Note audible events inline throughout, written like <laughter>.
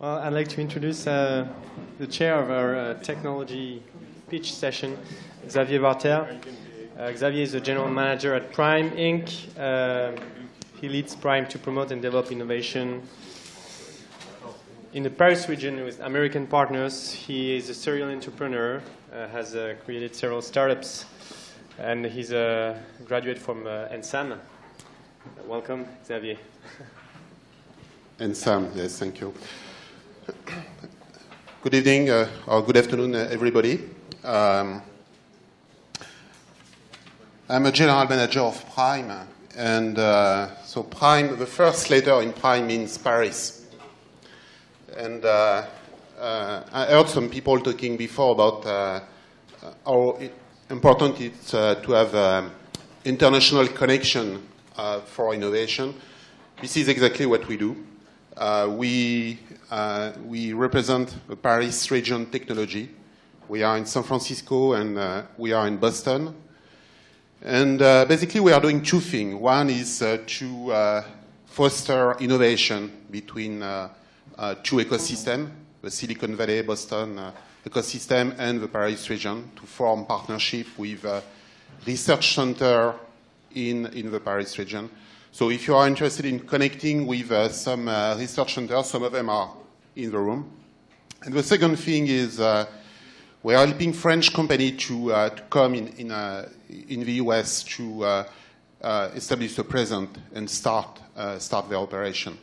Well, I'd like to introduce uh, the chair of our uh, technology pitch session, Xavier Barter. Uh, Xavier is the general manager at Prime Inc. Uh, he leads Prime to promote and develop innovation in the Paris region with American partners. He is a serial entrepreneur, uh, has uh, created several startups, and he's a graduate from uh, ENSAM. Welcome, Xavier. ENSAM, yes, thank you. Good evening uh, or good afternoon, uh, everybody. Um, I'm a general manager of Prime, and uh, so Prime, the first letter in Prime means Paris. And uh, uh, I heard some people talking before about uh, how important it's to have um, international connection for innovation. This is exactly what we do. we uh, we represent the Paris region technology. We are in San Francisco and uh, we are in Boston. And uh, basically, we are doing two things. One is uh, to uh, foster innovation between two ecosystems, the Silicon Valley, Boston ecosystem, and the Paris region, to form partnership with research center in, in the Paris region. So if you are interested in connecting with uh, some uh, research centers, some of them are in the room. And the second thing is uh, we are helping French company to, uh, to come in, in, uh, in, the US to uh, establish a presence and start, start their operation.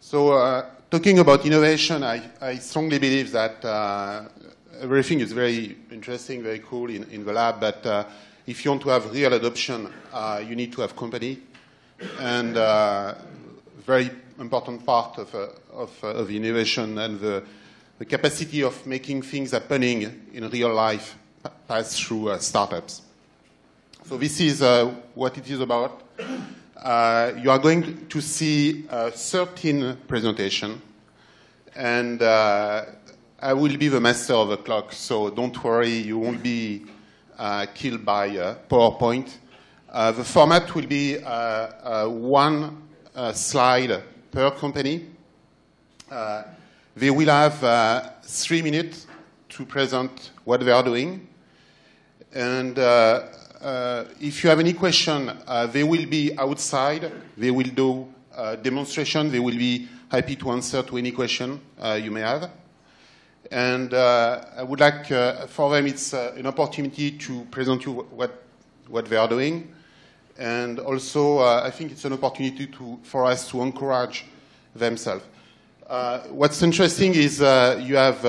So talking about innovation, I, I strongly believe that everything is very interesting, very cool in, in the lab, but if you want to have real adoption, you need to have company. And very important part of, uh, of, uh, of, innovation and the, the, capacity of making things happening in real life pass through uh, startups. So this is what it is about. you are going to see 13 presentations, and I will be the master of the clock, so don't worry, you won't be uh, killed by uh, PowerPoint. Uh, the format will be one slide per company. Uh, they will have uh, three minutes to present what they are doing. And uh, uh if you have any question, uh, they will be outside. They will do a demonstration. They will be happy to answer to any question uh, you may have. And I would like for them, it's an opportunity to present you what, what they are doing. And also, uh, I think it's an opportunity to, for us to encourage themselves. Uh, what's interesting is uh, you have uh,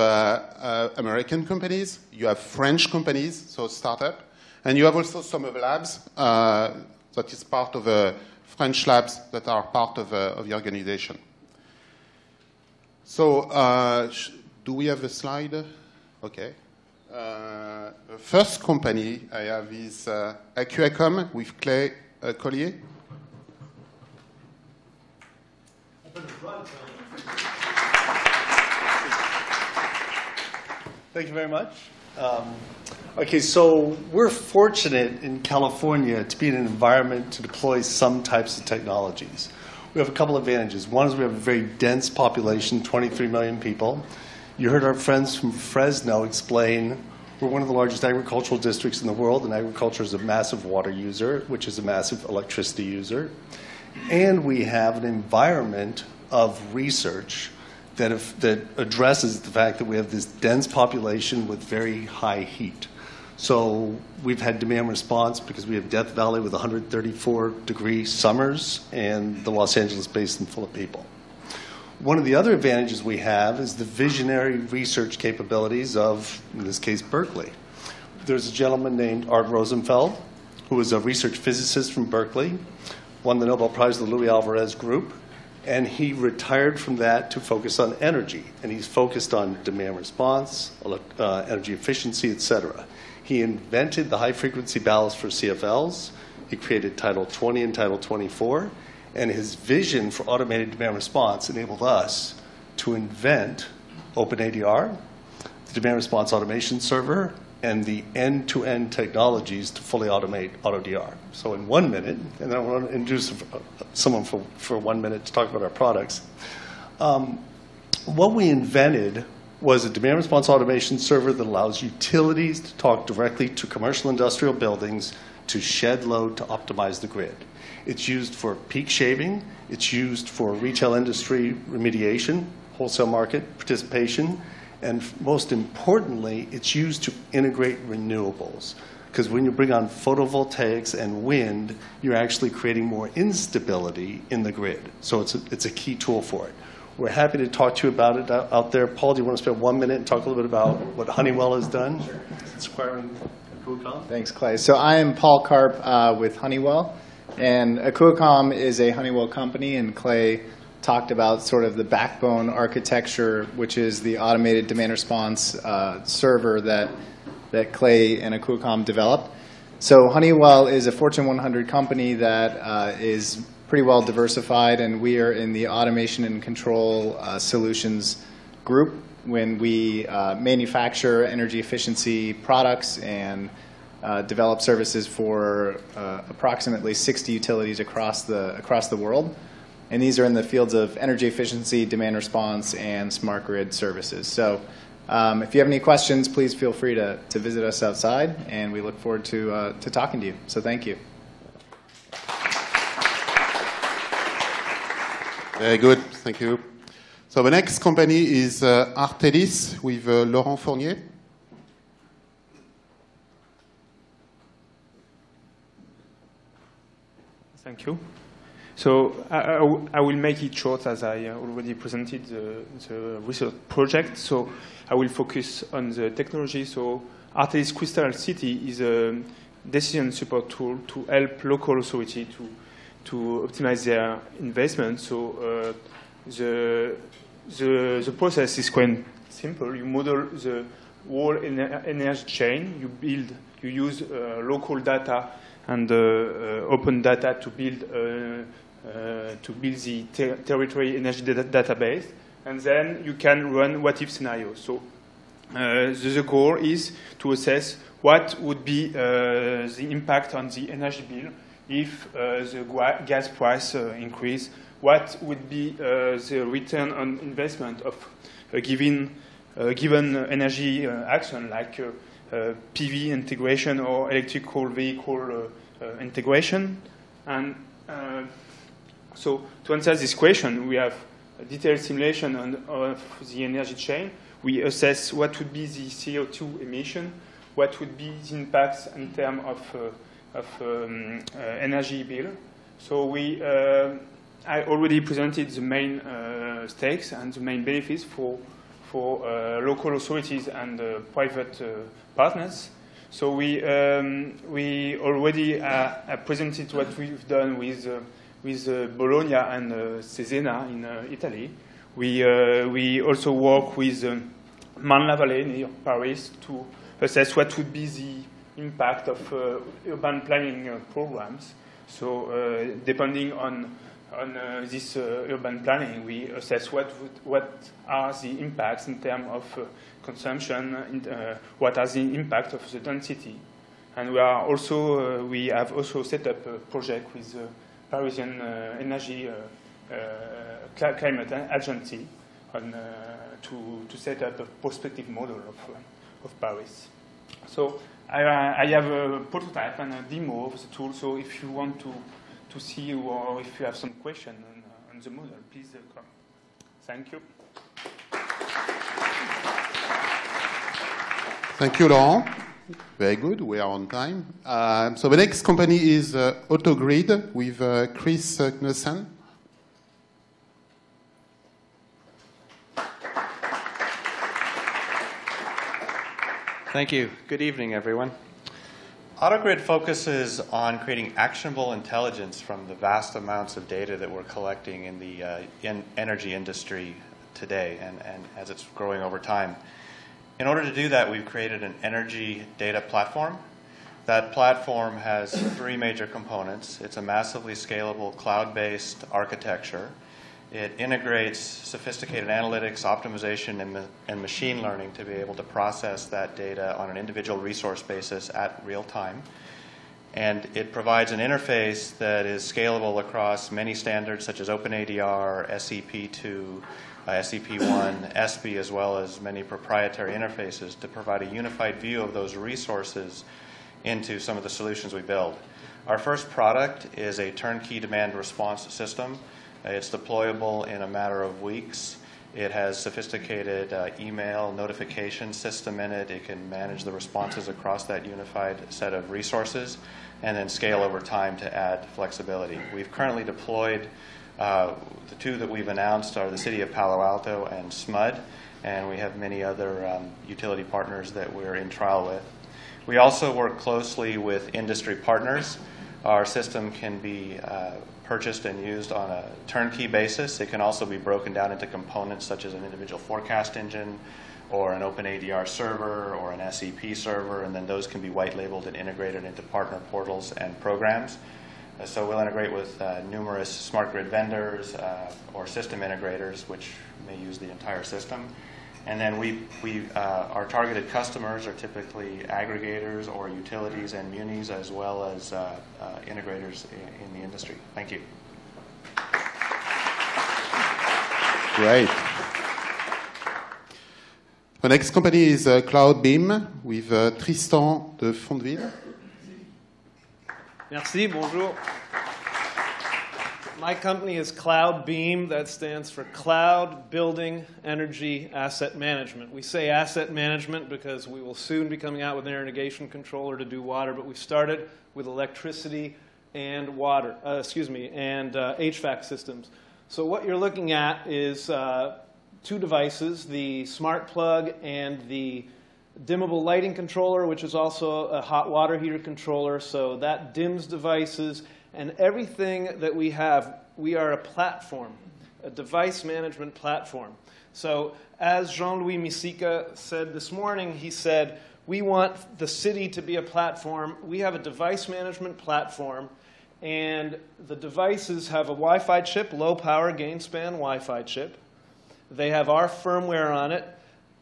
uh, American companies, you have French companies, so startup, and you have also some of the labs uh, that is part of the French labs that are part of, of the organization. So, do we have a slide? Okay. Uh, first company I have is uh, with Clay uh, Collier. Thank you very much. Um, okay, so we're fortunate in California to be in an environment to deploy some types of technologies. We have a couple advantages. One is we have a very dense population, 23 million people. You heard our friends from Fresno explain we're one of the largest agricultural districts in the world, and agriculture is a massive water user, which is a massive electricity user. And we have an environment of research that, if, that addresses the fact that we have this dense population with very high heat. So we've had demand response because we have Death Valley with 134 degree summers and the Los Angeles basin full of people. One of the other advantages we have is the visionary research capabilities of, in this case, Berkeley. There's a gentleman named Art Rosenfeld, who was a research physicist from Berkeley, won the Nobel Prize of the Luis Alvarez Group, and he retired from that to focus on energy. And he's focused on demand response, uh, energy efficiency, etc. He invented the high frequency ballast for CFLs. He created Title 20 and Title 24 and his vision for automated demand response enabled us to invent OpenADR, the demand response automation server, and the end to end technologies to fully automate AutoDR. So, in one minute, and I want to introduce someone for, for one minute to talk about our products. Um, what we invented was a demand response automation server that allows utilities to talk directly to commercial industrial buildings to shed load to optimize the grid. It's used for peak shaving, it's used for retail industry remediation, wholesale market participation, and most importantly, it's used to integrate renewables. Because when you bring on photovoltaics and wind, you're actually creating more instability in the grid. So it's a, it's a key tool for it. We're happy to talk to you about it out out there. Paul, do you want to spend one minute and talk a little bit about what Honeywell has done? It's acquiring Thanks, Clay. So I am Paul Karp uh, with Honeywell, and Akuacom is a Honeywell company, and Clay talked about sort of the backbone architecture, which is the automated demand response uh, server that, that Clay and Akuacom developed. So Honeywell is a Fortune 100 company that uh, is pretty well diversified, and we are in the automation and control uh, solutions group when we uh, manufacture energy efficiency products and uh, develop services for uh, approximately 60 utilities across the across the world. And these are in the fields of energy efficiency, demand response, and smart grid services. So um, if you have any questions, please feel free to, to visit us outside, and we look forward to, uh, to talking to you. So thank you. Very good, thank you. So the next company is uh, Artelys with uh, Laurent Fournier. Thank you. So I will make it short as I uh, already presented the, the research project. So I will focus on the technology. So Artelys Crystal City is a decision support tool to help local authority to, to optimize their investment. So uh, the, the, the process is quite simple. You model the whole ener- energy chain. You build, you use uh, local data and uh, uh, open data to build uh, to build the ter- territory energy data- database, and then you can run what-if scenarios. So the, the goal is to assess what would be the impact on the energy bill if the gas price increase. What would be uh, the return on investment of a given uh, given energy uh, action like PV integration or electrical vehicle uh, uh, integration. And uh, so to answer this question, we have a detailed simulation on, of the energy chain. We assess what would be the CO2 emission, what would be the impacts in terms of, uh, of um, uh, energy bill. So we, uh, I already presented the main uh, stakes and the main benefits for, for uh, local authorities and uh, private uh, partners. So we, um, we already presented what we've done with, with Bologna and Cesena in Italy. We, we also work with um, Marne-la-Vallée near Paris to assess what would be the impact of urban planning programs. So depending on on uh, this uh, urban planning, we assess what would, what are the impacts in terms of uh, consumption, uh, what are the impact of the density, and we are also uh, we have also set up a project with the Parisian uh, Energy uh, uh, Climate Agency on, to to set up a prospective model of of Paris. So I, I have a prototype and a demo of the tool. So if you want to to see you or if you have some question on, uh, on the model, please uh, come. Thank you. Thank you, Laurent. Very good. We are on time. Um, so the next company is uh, Autogrid with uh, Chris Knussen. Thank you. Good evening, everyone. AutoGrid focuses on creating actionable intelligence from the vast amounts of data that we're collecting in the uh, in energy industry today and, and as it's growing over time. In order to do that, we've created an energy data platform. That platform has three major components. It's a massively scalable cloud based architecture. It integrates sophisticated analytics, optimization, and, ma- and machine learning to be able to process that data on an individual resource basis at real time. And it provides an interface that is scalable across many standards such as OpenADR, SEP2, uh, SEP1, ESPI, <coughs> as well as many proprietary interfaces to provide a unified view of those resources into some of the solutions we build. Our first product is a turnkey demand response system. Uh, it's deployable in a matter of weeks. It has sophisticated uh, email notification system in it. It can manage the responses across that unified set of resources and then scale over time to add flexibility. We've currently deployed uh, the two that we've announced are the City of Palo Alto and SMUD, and we have many other um, utility partners that we're in trial with. We also work closely with industry partners. Our system can be uh, purchased and used on a turnkey basis. It can also be broken down into components such as an individual forecast engine or an OpenADR server or an SEP server, and then those can be white labeled and integrated into partner portals and programs. Uh, so we'll integrate with uh, numerous smart grid vendors uh, or system integrators, which may use the entire system. And then we, we, uh, our targeted customers are typically aggregators or utilities and munis, as well as uh, uh, integrators in, in, the industry. Thank you. Great. The next company is uh, Cloudbeam with uh, Tristan de Fonteville. Merci, bonjour. My company is Cloudbeam. That stands for Cloud Building Energy Asset Management. We say asset management because we will soon be coming out with an irrigation controller to do water, but we started with electricity and water, uh, excuse me, and uh, HVAC systems. So what you're looking at is uh, two devices, the smart plug and the dimmable lighting controller, which is also a hot water heater controller. So that dims devices and everything that we have, we are a platform, a device management platform. So as Jean-Louis Missika said this morning, he said, we want the city to be a platform. We have a device management platform, and the devices have a Wi-Fi chip, low power GainSpan Wi-Fi chip. They have our firmware on it.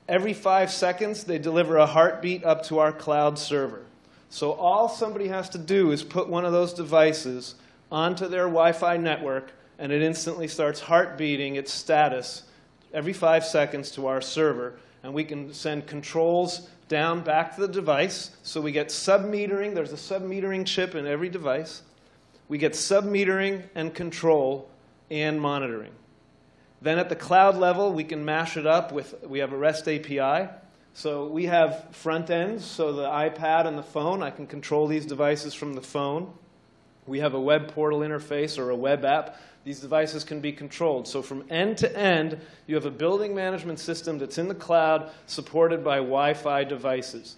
Every five seconds, they deliver a heartbeat up to our cloud server. So all somebody has to do is put one of those devices onto their Wi-Fi network, and it instantly starts heart beating its status every five seconds to our server, and we can send controls down back to the device. So we get sub-metering. There's a sub-metering chip in every device. We get sub-metering and control and monitoring. Then at the cloud level, we can mash it up with, we have a REST API. So we have front ends, so the iPad and the phone, I can control these devices from the phone. We have a web portal interface or a web app. These devices can be controlled. So from end to end, you have a building management system that's in the cloud supported by Wi-Fi devices.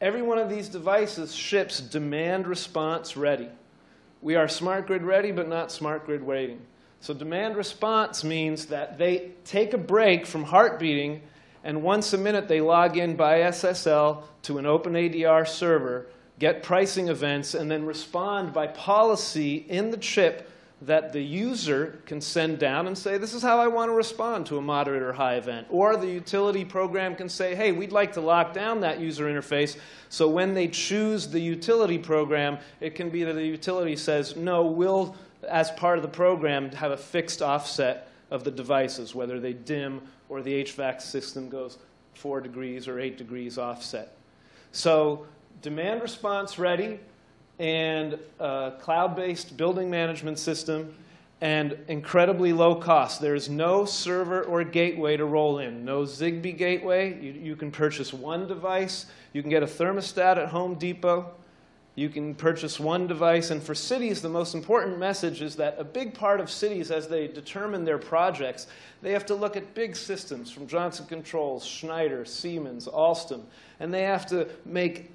Every one of these devices ships demand response ready. We are smart grid ready, but not smart grid waiting. So demand response means that they take a break from heart beating and once a minute they log in by SSL to an OpenADR server, get pricing events, and then respond by policy in the chip that the user can send down and say, this is how I want to respond to a moderate or high event. Or the utility program can say, hey, we'd like to lock down that user interface. So when they choose the utility program, it can be that the utility says, no, we'll, as part of the program, have a fixed offset of the devices, whether they dim or the HVAC system goes four degrees or eight degrees offset. So demand response ready and cloud-based building management system and incredibly low cost. There's no server or gateway to roll in. No Zigbee gateway. You, you can purchase one device. You can get a thermostat at Home Depot. You can purchase one device. And for cities, the most important message is that a big part of cities, as they determine their projects, they have to look at big systems from Johnson Controls, Schneider, Siemens, Alstom, and they have to make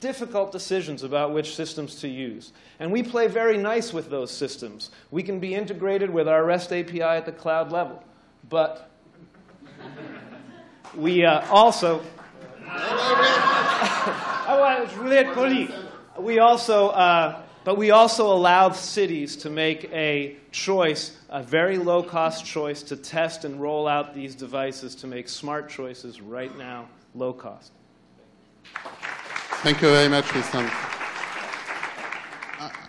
difficult decisions about which systems to use. And we play very nice with those systems. We can be integrated with our REST API at the cloud level. But we uh, also... voulais être poli we also, uh, but we also allowed cities to make a choice, a very low-cost choice, to test and roll out these devices to make smart choices right now, low cost. Thank you very much, Tristan.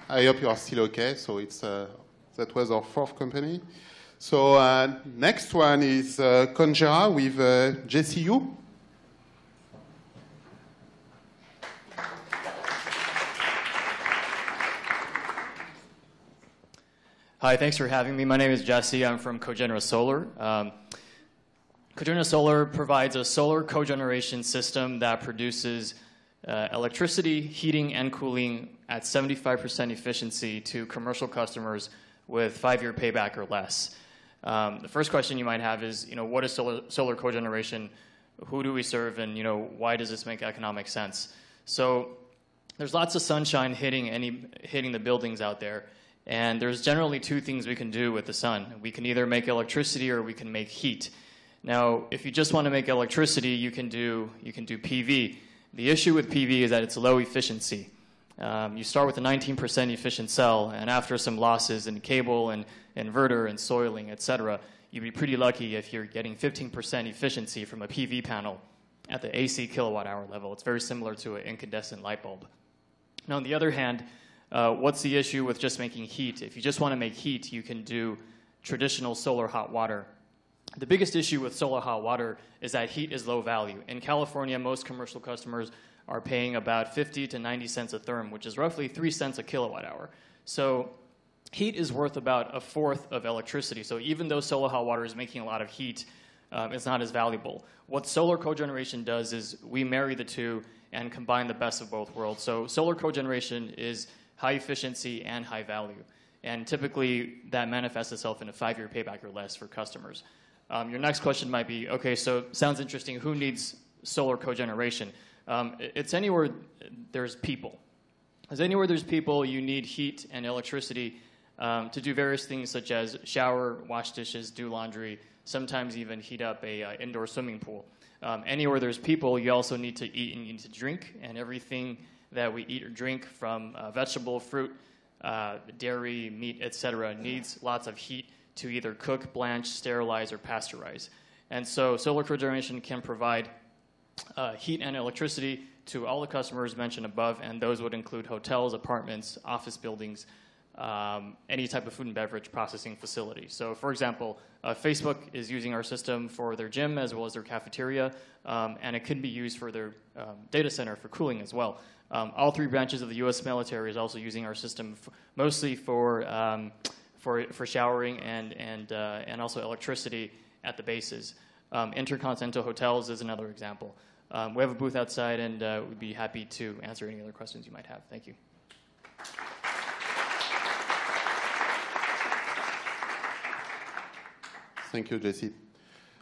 I hope you are still okay. So it's uh, that was our fourth company. So uh, next one is uh, Cogenra with uh, Jesse Hi, thanks for having me. My name is Jesse. I'm from Cogenra Solar. Um, Cogenra Solar provides a solar cogeneration system that produces uh, electricity, heating, and cooling at 75% efficiency to commercial customers with five-year payback or less. Um, the first question you might have is, you know, what is solar, solar cogeneration? Who do we serve, and you know, why does this make economic sense? So, there's lots of sunshine hitting any hitting the buildings out there, and there's generally two things we can do with the sun. We can either make electricity or we can make heat. Now, if you just want to make electricity, you can do you can do PV. The issue with PV is that it's low efficiency. Um, you start with a 19% efficient cell, and after some losses in cable and inverter and soiling, et cetera, you'd be pretty lucky if you're getting 15% efficiency from a PV panel at the AC kilowatt hour level. It's very similar to an incandescent light bulb. Now, on the other hand, uh, what's the issue with just making heat? If you just want to make heat, you can do traditional solar hot water. The biggest issue with solar hot water is that heat is low value. In California, most commercial customers are paying about 50 to 90 cents a therm, which is roughly 3 cents a kilowatt hour. So heat is worth about a fourth of electricity. So even though solar hot water is making a lot of heat, um, it's not as valuable. What solar cogeneration does is we marry the two and combine the best of both worlds. So solar cogeneration is high efficiency and high value. And typically that manifests itself in a five year payback or less for customers. Um, your next question might be okay, so sounds interesting. Who needs solar cogeneration? Um, it's anywhere there's people. As anywhere there's people, you need heat and electricity um, to do various things such as shower, wash dishes, do laundry, sometimes even heat up a uh, indoor swimming pool. Um, anywhere there's people, you also need to eat and you need to drink, and everything that we eat or drink from uh, vegetable, fruit, uh, dairy, meat, etc., needs lots of heat to either cook, blanch, sterilize, or pasteurize. And so solar cogeneration can provide uh, heat and electricity to all the customers mentioned above, and those would include hotels, apartments, office buildings, um, any type of food and beverage processing facility. So, for example, uh, Facebook is using our system for their gym as well as their cafeteria, um, and it could be used for their um, data center for cooling as well. Um, all three branches of the U.S. military is also using our system mostly for, um, for, for showering and, and, uh, and also electricity at the bases. Um, Intercontinental Hotels is another example. We have a booth outside, and uh, we'd be happy to answer any other questions you might have. Thank you. Thank you, Jesse.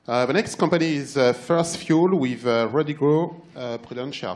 Uh, the next company is uh, First Fuel with uh, Rodrigo uh, Prudencio.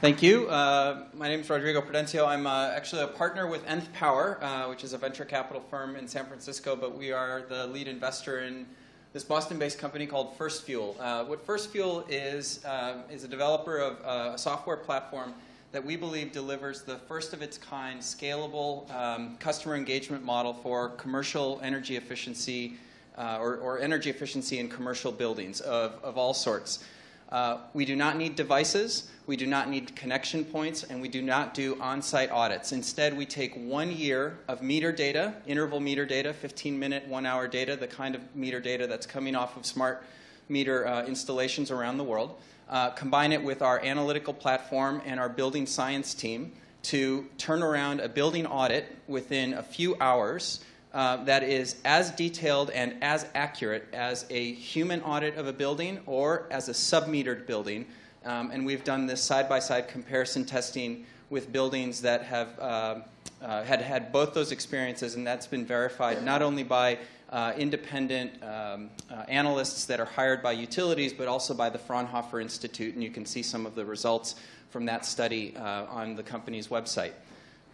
Thank you. Uh, my name is Rodrigo Prudencio. I'm uh, actually a partner with Nth Power, uh, which is a venture capital firm in San Francisco, but we are the lead investor in this Boston-based company called First Fuel. Uh, what First Fuel is is a developer of a software platform that we believe delivers the first of its kind scalable um, customer engagement model for commercial energy efficiency uh, or, or, energy efficiency in commercial buildings of, of all sorts. Uh, we do not need devices, we do not need connection points, and we do not do on site audits. Instead, we take one year of meter data, interval meter data, 15 minute, one hour data, the kind of meter data that's coming off of smart meter uh, installations around the world, uh, combine it with our analytical platform and our building science team to turn around a building audit within a few hours uh, that is as detailed and as accurate as a human audit of a building or as a submetered building. Um, and we've done this side by side comparison testing with buildings that have uh, uh, had had both those experiences, and that's been verified not only by uh, independent um, uh, analysts that are hired by utilities, but also by the Fraunhofer Institute. And you can see some of the results from that study uh, on the company's website.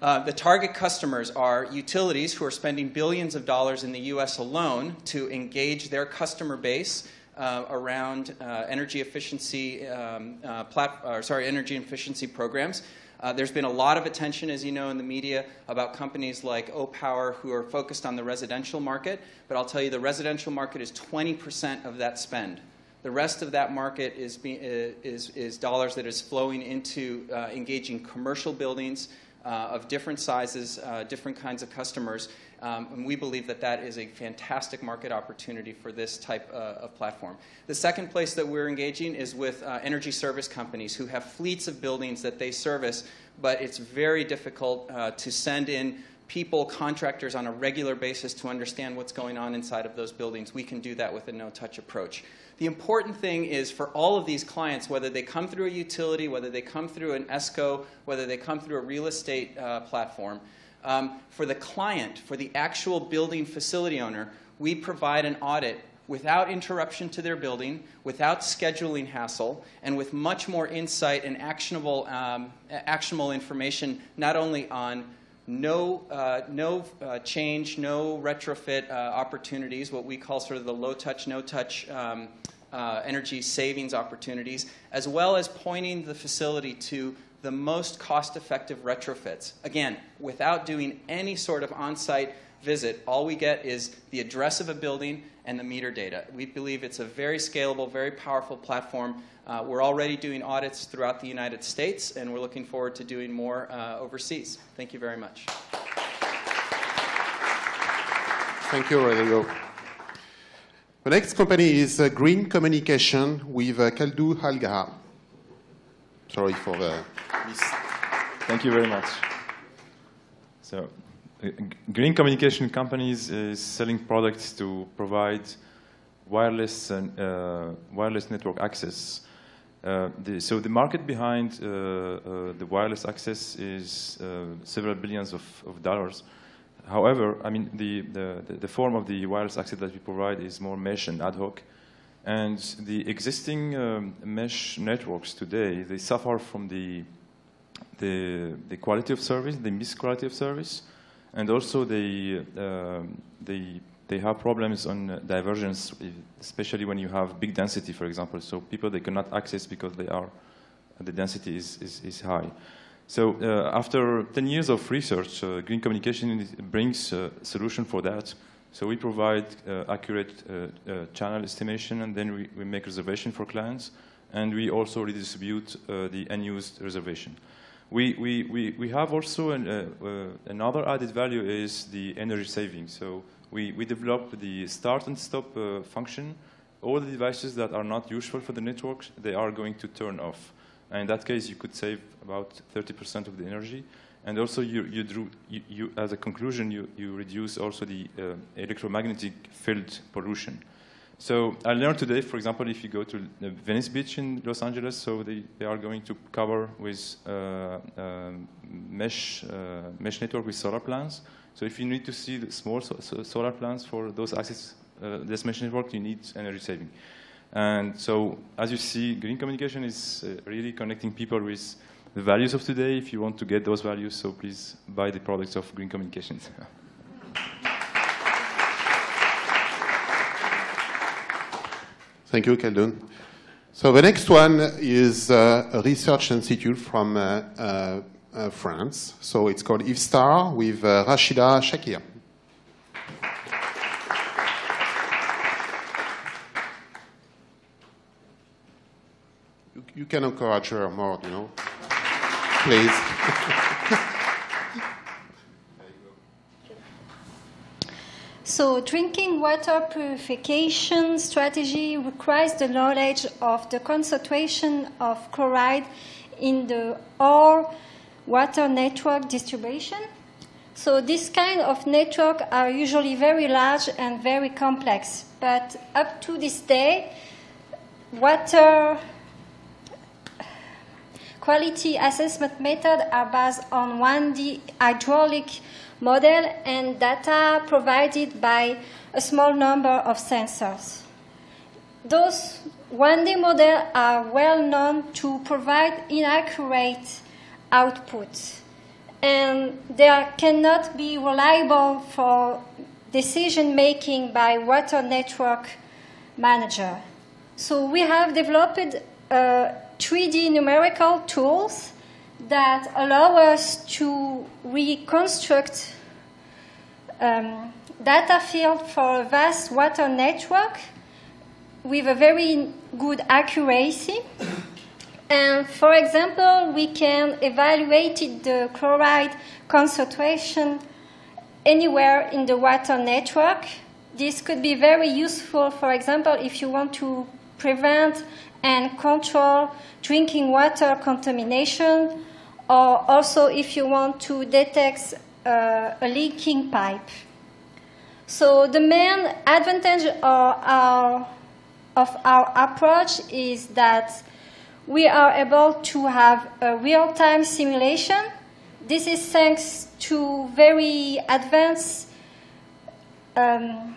Uh, the target customers are utilities who are spending billions of dollars in the U.S. alone to engage their customer base uh, around uh, energy efficiency, um, uh, plat- sorry, energy efficiency programs. Uh, there's been a lot of attention, as you know, in the media about companies like Opower who are focused on the residential market. But I'll tell you, the residential market is 20% of that spend. The rest of that market is, be, is, is dollars that is flowing into uh, engaging commercial buildings uh, of different sizes, uh, different kinds of customers. Um, and we believe that that is a fantastic market opportunity for this type uh, of platform. The second place that we're engaging is with uh, energy service companies who have fleets of buildings that they service, but it's very difficult uh, to send in people, contractors on a regular basis to understand what's going on inside of those buildings. We can do that with a no touch approach. The important thing is for all of these clients, whether they come through a utility, whether they come through an ESCO, whether they come through a real estate uh, platform, um, for the client, for the actual building facility owner, we provide an audit without interruption to their building, without scheduling hassle, and with much more insight and actionable, um, actionable information, not only on no, uh, no uh, change, no retrofit uh, opportunities, what we call sort of the low touch, no touch um, uh, energy savings opportunities, as well as pointing the facility to the most cost effective retrofits. Again, without doing any sort of on site visit, all we get is the address of a building and the meter data. We believe it's a very scalable, very powerful platform. Uh, we're already doing audits throughout the United States, and we're looking forward to doing more uh, overseas. Thank you very much. Thank you, Rodrigo. The next company is uh, Green Communication with uh, Khaldoun Al Agha. Sorry for the miss. Thank you very much. So, uh, Green Communication Companies is selling products to provide wireless and uh, wireless network access. Uh, the, so the market behind uh, uh the wireless access is uh, several billions of, of, dollars. However, I mean the, the, the form of the wireless access that we provide is more mesh and ad hoc. And the existing um, mesh networks today, they suffer from the, the, the, quality of service, the missed quality of service, and also they, uh, they, they have problems on divergence, especially when you have big density, for example. So people they cannot access because they are, the density is, is, is high. So uh, after 10 years of research, uh, Green Communication brings a solution for that. So we provide uh, accurate uh, uh, channel estimation, and then we, we make reservation for clients, and we also redistribute the unused reservation. We, we, we, we have also an, another added value is the energy saving. So we, we develop the start and stop function. All the devices that are not useful for the network, they are going to turn off. And in that case, you could save about 30% of the energy. And also, you, you drew, you, you, as a conclusion, you, you reduce also the uh, electromagnetic field pollution. So I learned today, for example, if you go to Venice Beach in Los Angeles, so they, they are going to cover with uh, um, mesh, uh, mesh network with solar plants. So if you need to see the small so, so solar plants for those access, uh, this mesh network, you need energy saving. And so as you see, green communication is uh, really connecting people with the values of today if you want to get those values. So please buy the products of Green Communications. <laughs> Thank you, Khaldoun. So the next one is uh, a research institute from uh, uh, uh France. So it's called IFSTTAR with uh, Rashida Shakir. You, you can encourage her more, you know please. So, drinking water purification strategy requires the knowledge of the concentration of chloride in the ore water network distribution. So, this kind of network are usually very large and very complex. But up to this day, water quality assessment methods are based on 1D hydraulic model and data provided by a small number of sensors. Those 1D models are well known to provide inaccurate outputs, and they cannot be reliable for decision making by water network manager. So we have developed a 3D numerical tools that allow us to reconstruct um, data field for a vast water network with a very good accuracy. And for example, we can evaluate the chloride concentration anywhere in the water network. This could be very useful, for example, if you want to prevent and control drinking water contamination, or also if you want to detect uh, a leaking pipe. So the main advantage of our, of our approach is that we are able to have a real-time simulation. This is thanks to very advanced um,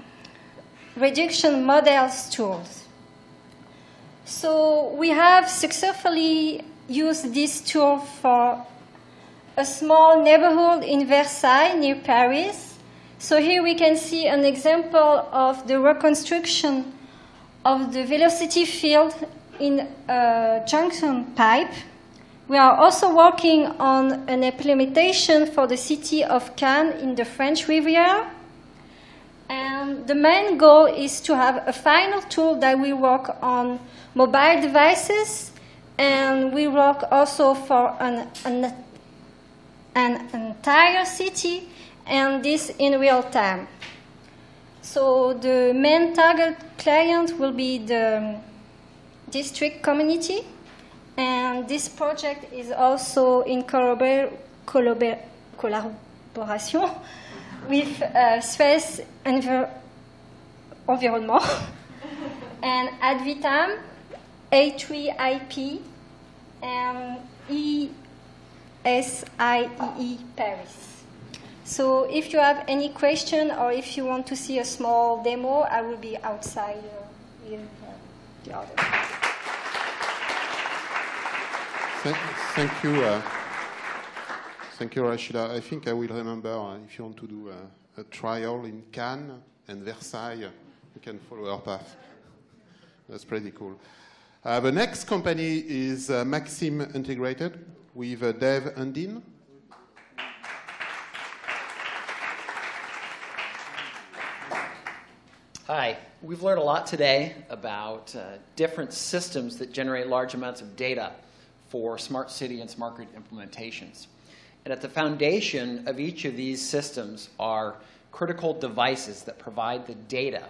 reduction models tools. So we have successfully used this tool for a small neighborhood in Versailles near Paris. So here we can see an example of the reconstruction of the velocity field in a junction pipe. We are also working on an implementation for the city of Cannes in the French Riviera. And the main goal is to have a final tool that we work on mobile devices and we work also for an, an, an entire city and this in real time. So the main target client will be the district community and this project is also in collabor collaboration with uh, Suez Envir Environnement and Advitam, <laughs> A3IP, and ESIEE Paris. So if you have any question or if you want to see a small demo, I will be outside uh, with uh, the others. Thank, thank you. Uh, thank you, Rashida. I think I will remember uh, if you want to do a, a trial in Cannes and Versailles, you can follow our path. That's pretty cool. Uh, the next company is uh, Maxim Integrated with uh, Dave Undin. Hi. We've learned a lot today about uh, different systems that generate large amounts of data for smart city and smart grid implementations. And at the foundation of each of these systems are critical devices that provide the data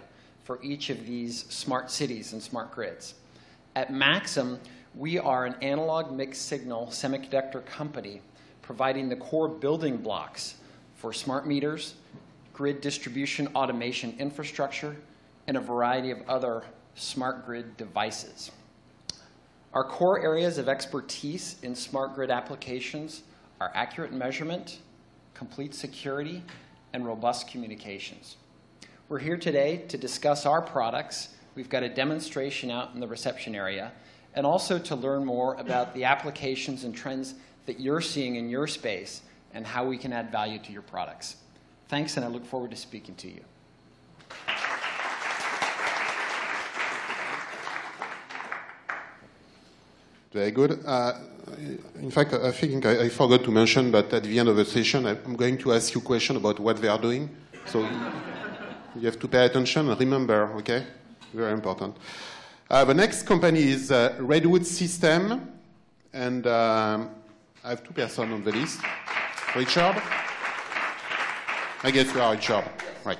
for each of these smart cities and smart grids. At Maxim, we are an analog mixed signal semiconductor company providing the core building blocks for smart meters, grid distribution automation infrastructure, and a variety of other smart grid devices. Our core areas of expertise in smart grid applications are accurate measurement, complete security, and robust communications. We're here today to discuss our products. We've got a demonstration out in the reception area, and also to learn more about the applications and trends that you're seeing in your space and how we can add value to your products. Thanks, and I look forward to speaking to you. Very good. Uh, in fact, I think I, I, forgot to mention, but at the end of the session, I'm going to ask you a question about what they are doing. So you have to pay attention and remember, okay? Very important. Uh, the next company is uh, Redwood System, and um, I have two persons on the list. Richard? I guess you are Richard. Right.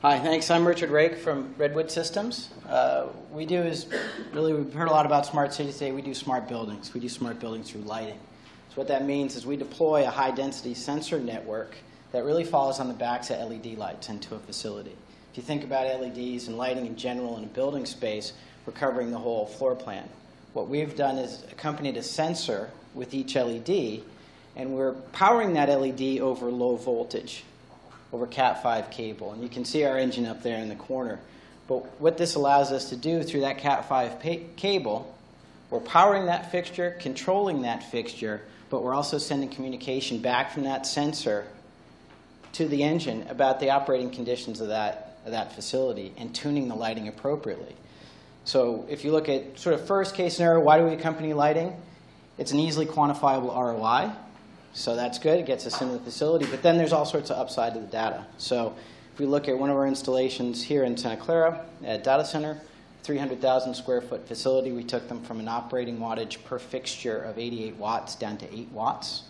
Hi, thanks. I'm Richard Rake from Redwood Systems. We do is really, we've heard a lot about smart cities today. We do smart buildings. We do smart buildings through lighting. So, what that means is we deploy a high density sensor network that really follows on the backs of LED lights into a facility. If you think about LEDs and lighting in general in a building space, we're covering the whole floor plan. What we've done is accompanied a sensor with each LED, and we're powering that LED over low voltage over Cat5 cable. And you can see our engine up there in the corner. But what this allows us to do through that Cat5 cable, we're powering that fixture, controlling that fixture, but we're also sending communication back from that sensor to the engine about the operating conditions of that, of that facility and tuning the lighting appropriately. So if you look at sort of first case scenario, why do we accompany lighting? It's an easily quantifiable ROI. So that's good. It gets us into the facility. But then there's all sorts of upside to the data. So If we look at one of our installations here in Santa Clara at data center, 300,000 square foot facility, we took them from an operating wattage per fixture of 88 watts down to 8 watts.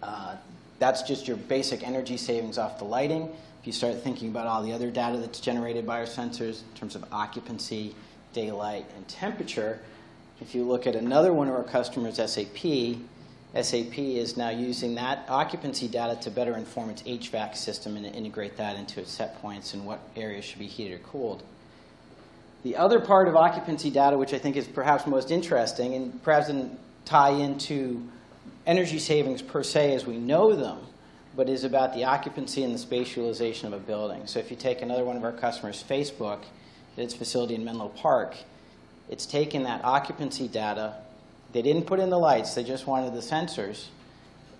Uh, that's just your basic energy savings off the lighting. If you start thinking about all the other data that's generated by our sensors in terms of occupancy, daylight, and temperature, if you look at another one of our customers, SAP, SAP is now using that occupancy data to better inform its HVAC system and integrate that into its set points and what areas should be heated or cooled. The other part of occupancy data, which I think is perhaps most interesting and perhaps doesn't tie into energy savings per se as we know them, but is about the occupancy and the spatialization of a building. So if you take another one of our customers, Facebook, at its facility in Menlo Park, it's taken that occupancy data they didn't put in the lights, they just wanted the sensors.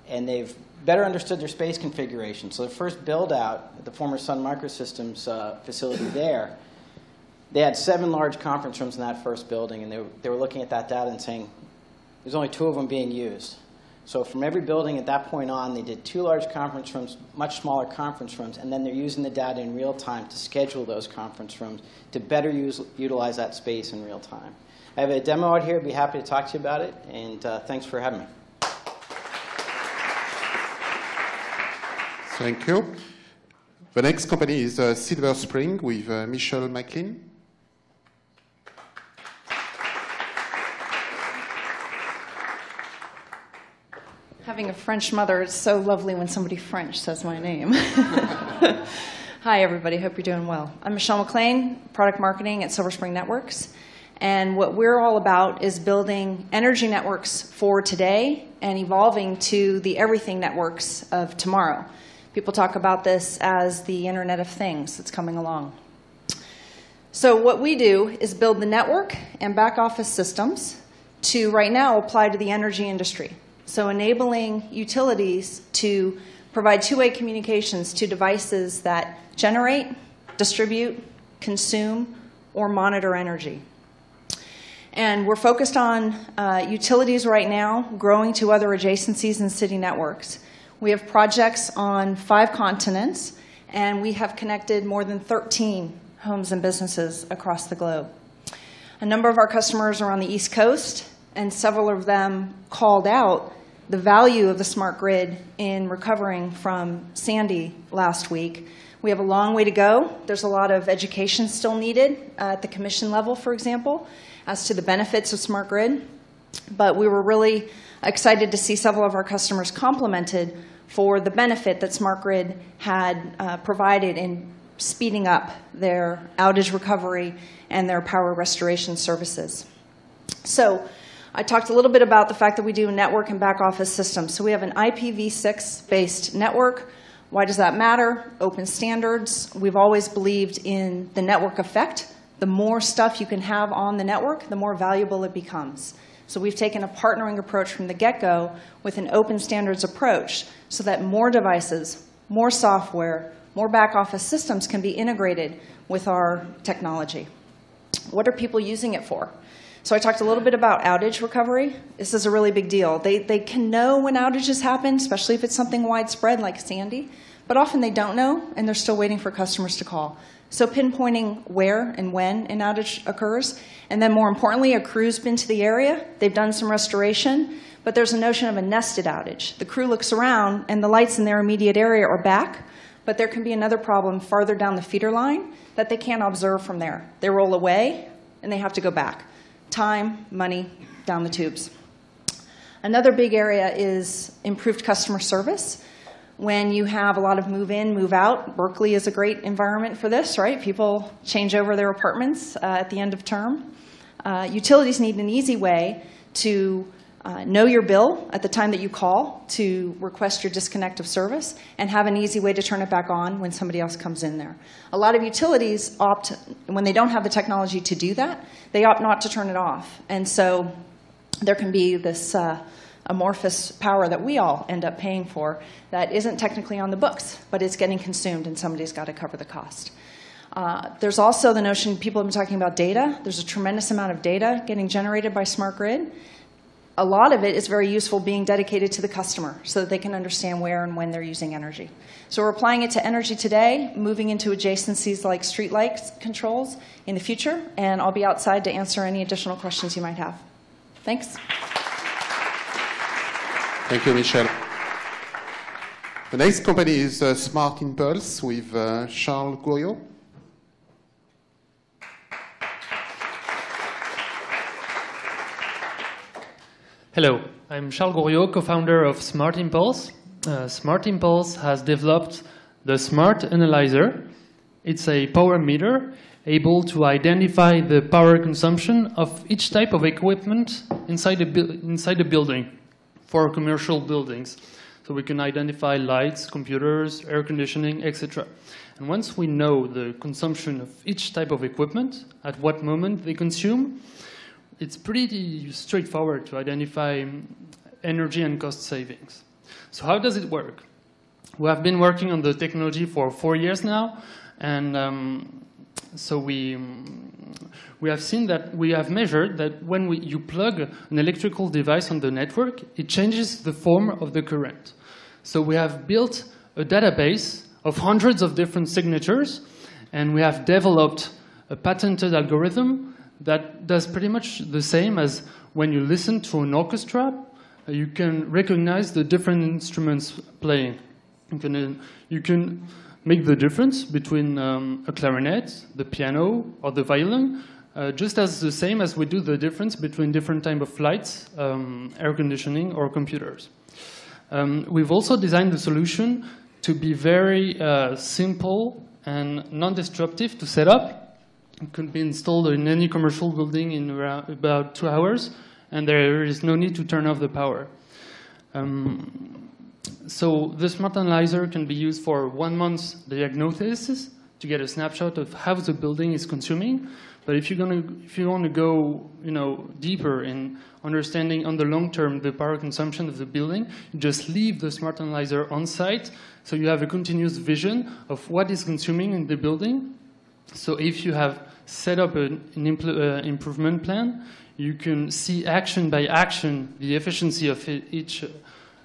And they've better understood their space configuration. So the first build out at the former Sun Microsystems uh, facility there, they had seven large conference rooms in that first building, and they were, they were looking at that data and saying, there's only two of them being used. So from every building at that point on, they did two large conference rooms, much smaller conference rooms, and then they're using the data in real time to schedule those conference rooms to better use, utilize that space in real time. I have a demo out here. I'd be happy to talk to you about it. And uh, thanks for having me. Thank you. The next company is uh, Silver Spring with uh, Michelle McLean. Having a French mother, it's so lovely when somebody French says my name. <laughs> Hi, everybody. Hope you're doing well. I'm Michelle McLean, product marketing at Silver Spring Networks. And what we're all about is building energy networks for today and evolving to the everything networks of tomorrow. People talk about this as the Internet of Things that's coming along. So, what we do is build the network and back office systems to right now apply to the energy industry. So, enabling utilities to provide two way communications to devices that generate, distribute, consume, or monitor energy. And we're focused on uh, utilities right now, growing to other adjacencies and city networks. We have projects on five continents, and we have connected more than 13 homes and businesses across the globe. A number of our customers are on the East Coast, and several of them called out the value of the smart grid in recovering from Sandy last week. We have a long way to go. There's a lot of education still needed uh, at the commission level, for example as to the benefits of smart grid. But we were really excited to see several of our customers complimented for the benefit that smart grid had uh, provided in speeding up their outage recovery and their power restoration services. So I talked a little bit about the fact that we do network and back office systems. So we have an IPv6 based network. Why does that matter? Open standards. We've always believed in the network effect the more stuff you can have on the network, the more valuable it becomes. So we've taken a partnering approach from the get-go with an open standards approach so that more devices, more software, more back office systems can be integrated with our technology. What are people using it for? So I talked a little bit about outage recovery. This is a really big deal. They, they can know when outages happen, especially if it's something widespread like Sandy, but often they don't know and they're still waiting for customers to call. So pinpointing where and when an outage occurs. And then more importantly, a crew's been to the area, they've done some restoration, but there's a notion of a nested outage. The crew looks around and the lights in their immediate area are back, but there can be another problem farther down the feeder line that they can't observe from there. They roll away and they have to go back. Time, money, down the tubes. Another big area is improved customer service when you have a lot of move in, move out. Berkeley is a great environment for this, right? People change over their apartments uh, at the end of term. Uh, utilities need an easy way to uh, know your bill at the time that you call to request your disconnect of service and have an easy way to turn it back on when somebody else comes in there. A lot of utilities opt, when they don't have the technology to do that, they opt not to turn it off. And so there can be this uh, amorphous power that we all end up paying for that isn't technically on the books, but it's getting consumed and somebody's got to cover the cost. Uh, there's also the notion people have been talking about data. There's a tremendous amount of data getting generated by smart grid. a lot of it is very useful being dedicated to the customer so that they can understand where and when they're using energy. So we're applying it to energy today, moving into adjacencies like streetlight controls in the future, and I'll be outside to answer any additional questions you might have. Thanks. Thank you, Michel. The next company is uh, Smart Impulse with uh, Charles Gouriot. Hello, I'm Charles Gouriot, co-founder of Smart Impulse. Uh, Smart Impulse has developed the Smart Analyzer. It's a power meter able to identify the power consumption of each type of equipment inside a, inside a building for commercial buildings. So we can identify lights, computers, air conditioning, etc. And once we know the consumption of each type of equipment, at what moment they consume, it's pretty straightforward to identify energy and cost savings. So how does it work? We have been working on the technology for four years now, and um, so we, we have seen that we have measured that when we, you plug an electrical device on the network, it changes the form of the current. So we have built a database of hundreds of different signatures, and we have developed a patented algorithm that does pretty much the same as when you listen to an orchestra, you can recognize the different instruments playing. You can, you can make the difference between um, a clarinet, the piano, or the violin, uh, just as the same as we do the difference between different type of lights, um, air conditioning, or computers. Um, we've also designed the solution to be very uh, simple and non-disruptive to set up it could be installed in any commercial building in around, about two hours, and there is no need to turn off the power. Um, so the smart analyzer can be used for one month's diagnosis to get a snapshot of how the building is consuming. But if you're gonna, if you want to go, you know, deeper in understanding on the long term the power consumption of the building, just leave the smart analyzer on site, so you have a continuous vision of what is consuming in the building, so if you have set up an, uh, improvement plan, you can see action by action the efficiency of each,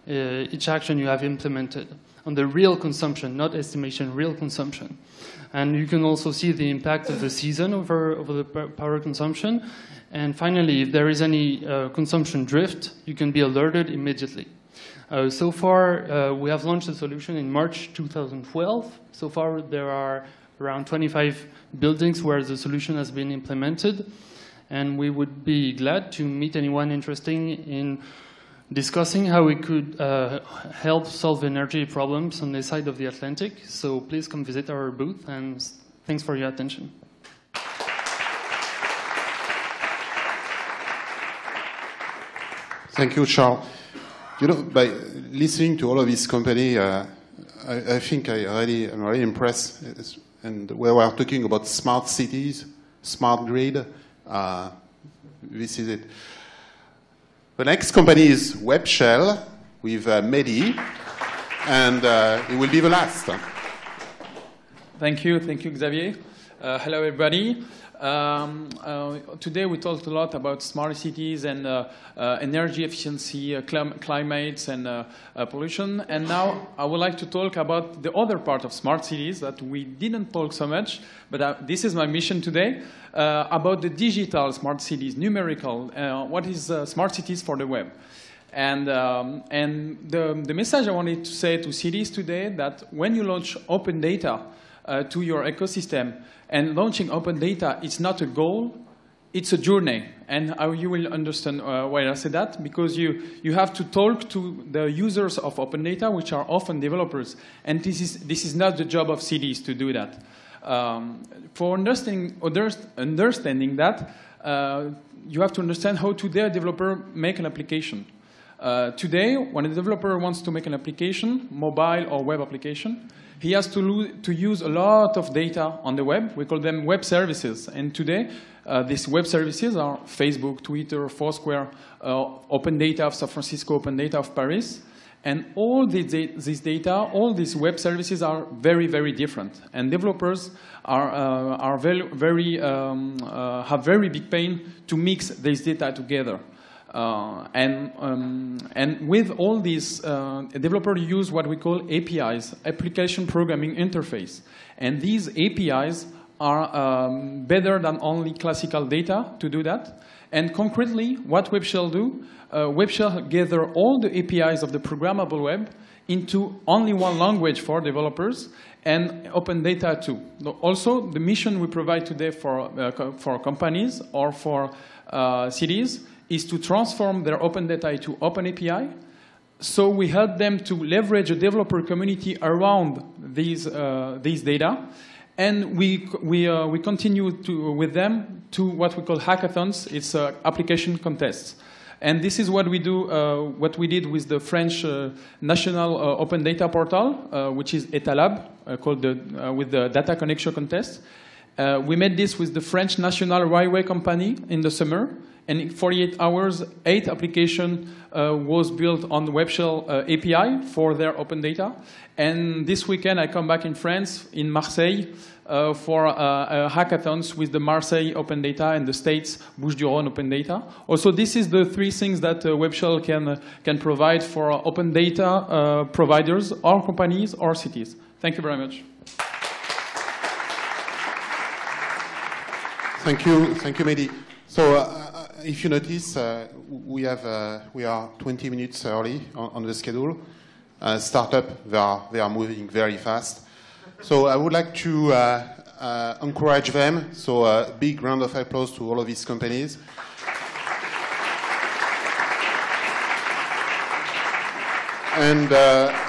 each action you have implemented on the real consumption, not estimation, real consumption. And you can also see the impact of the season over, over the power consumption. And finally, if there is any uh, consumption drift, you can be alerted immediately. Uh, so far, uh, we have launched the solution in March 2012. So far, there are around 25 buildings where the solution has been implemented. And we would be glad to meet anyone interested in discussing how we could uh, help solve energy problems on the side of the Atlantic. So please come visit our booth, and thanks for your attention. Thank you, Charles. You know, by listening to all of this company, uh, I, I, think I really, I'm really impressed and where we are talking about smart cities, smart grid, uh, this is it. The next company is WebShell with uh, Mehdi, and uh, it will be the last. Thank you, thank you, Xavier. Uh, hello, everybody. Um, uh, today we talked a lot about smart cities and uh, uh, energy efficiency, uh, clim climates, and uh, uh, pollution. And now I would like to talk about the other part of smart cities that we didn't talk so much, but this is my mission today, about the digital smart cities, numerical. what is smart cities for the web? And, um, and the, the message I wanted to say to cities today that when you launch open data to your ecosystem, and launching open data is not a goal, it's a journey. And you will understand uh, why I say that, because you, you have to talk to the users of open data, which are often developers. And this is, this is not the job of cities to do that. Um, for understanding, understanding that, uh, you have to understand how to their developer make an application. Uh, today, when a developer wants to make an application, mobile or web application, he has to, to use a lot of data on the web. We call them web services. And today, uh, these web services are Facebook, Twitter, Foursquare, uh, Open Data of San Francisco, Open Data of Paris. And all this, this data, all these web services are very, very different. And developers are, uh, are very, very um, uh, have very big pain to mix this data together. Uh, and, um, and with all these, uh, developers use what we call APIs, Application Programming Interface. And these APIs are um, better than only classical data to do that. And concretely, what WebShell do, uh, WebShell gather all the APIs of the programmable web into only one language for developers and open data too. Also, the mission we provide today for, uh, for companies or for uh, cities is to transform their open data into open API. So we help them to leverage a developer community around these, uh, these data. And we, we, uh, we continue to, with them to what we call hackathons. It's uh, application contests. And this is what we do, uh, what we did with the French uh, National uh, Open Data Portal, which is EtaLab, called the, with the Data Connection Contest. We made this with the French National Railway Company in the summer and in 48 hours, eight application uh, was built on the WebShell uh, API for their open data. And this weekend, I come back in France, in Marseille, uh, for uh, uh, hackathons with the Marseille Open Data and the States Bouches-du-Rhône Open Data. Also, this is the three things that uh, WebShell can, can provide for open data providers or companies or cities. Thank you very much. Thank you, thank you, Mehdi. So if you notice, uh, we, have, uh, we are 20 minutes early on, on the schedule. Uh, startup, they are, they are moving very fast. So I would like to uh, uh, encourage them. So a big round of applause to all of these companies. And uh,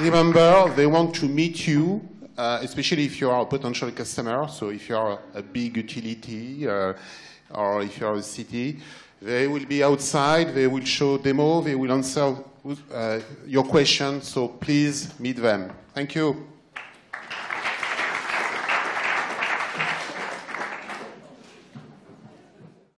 remember, they want to meet you, especially if you are a potential customer. So if you are a big utility, or if you're a city, they will be outside, they will show demo, they will answer uh, your questions, so please meet them. Thank you.